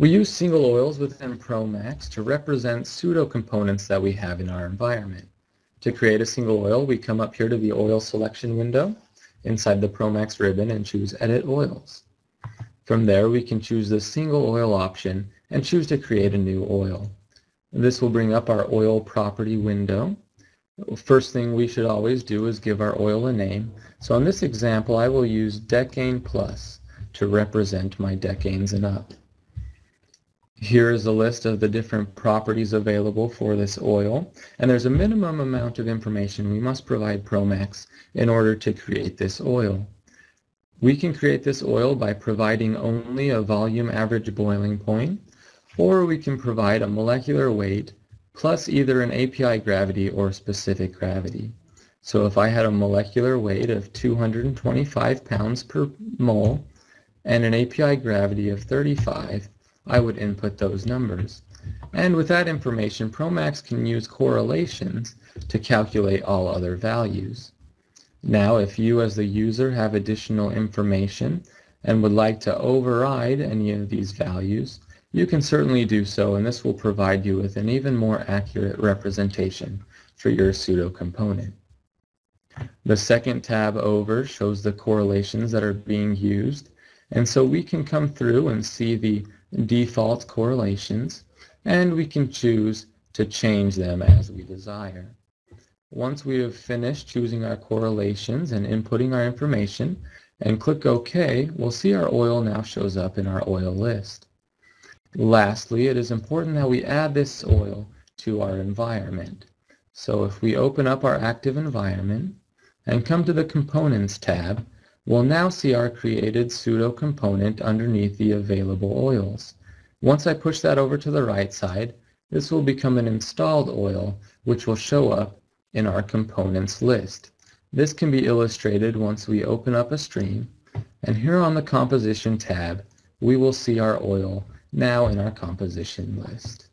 We use single oils within ProMax to represent pseudo-components that we have in our environment. To create a single oil, we come up here to the oil selection window inside the ProMax ribbon and choose Edit Oils. From there, we can choose the single oil option and choose to create a new oil. This will bring up our oil property window. First thing we should always do is give our oil a name. So in this example, I will use Decane Plus to represent my decanes and up. Here is a list of the different properties available for this oil, and there's a minimum amount of information we must provide ProMax in order to create this oil. We can create this oil by providing only a volume average boiling point, or we can provide a molecular weight plus either an API gravity or specific gravity. So if I had a molecular weight of 225 pounds per mole and an API gravity of 35, I would input those numbers. And with that information, ProMax can use correlations to calculate all other values. Now, if you as the user have additional information and would like to override any of these values, you can certainly do so, and this will provide you with an even more accurate representation for your pseudo component. The second tab over shows the correlations that are being used, and so we can come through and see the default correlations, and we can choose to change them as we desire. Once we have finished choosing our correlations and inputting our information, and click OK, we'll see our oil now shows up in our oil list. Lastly, it is important that we add this oil to our environment. So if we open up our active environment and come to the Components tab, We'll now see our created pseudo component underneath the available oils. Once I push that over to the right side, this will become an installed oil which will show up in our components list. This can be illustrated once we open up a stream and here on the composition tab we will see our oil now in our composition list.